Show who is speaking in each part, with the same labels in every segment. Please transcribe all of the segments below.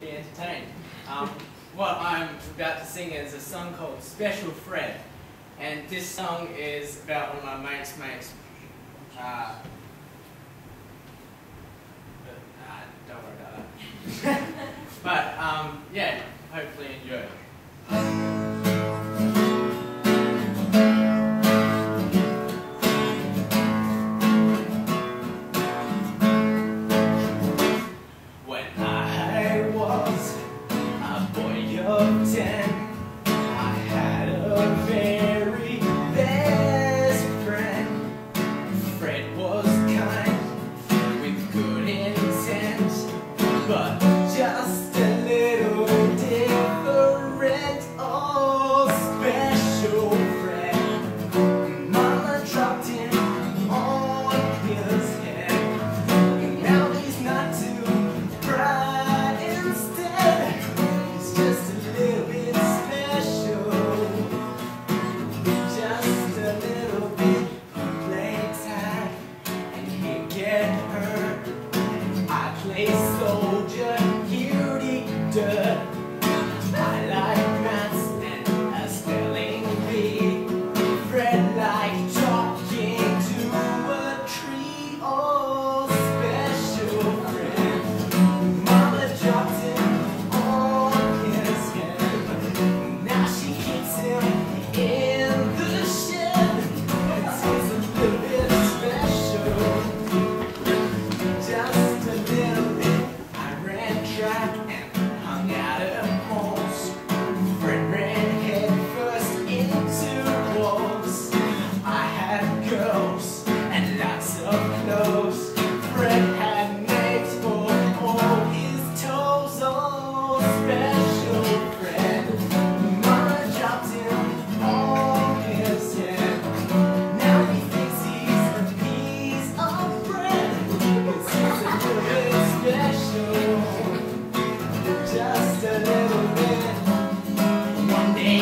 Speaker 1: be entertained. Um, what I'm about to sing is a song called Special Fred, and this song is about one of my mates' mates. Uh, but, uh, don't worry about that. but um, yeah, hopefully enjoy. Cuba.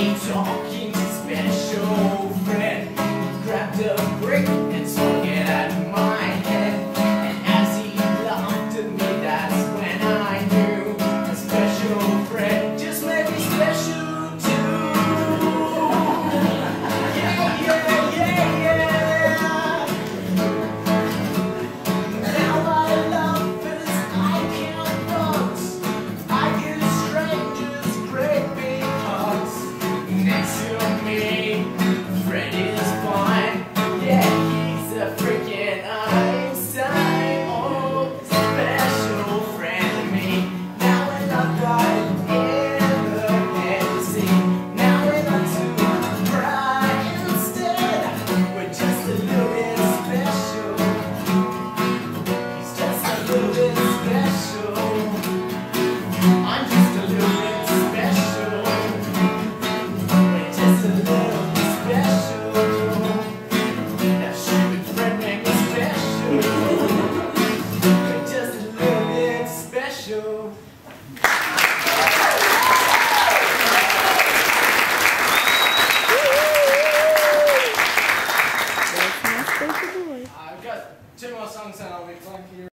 Speaker 1: change your king is special. bless you. I've got two more songs that I'll be playing here.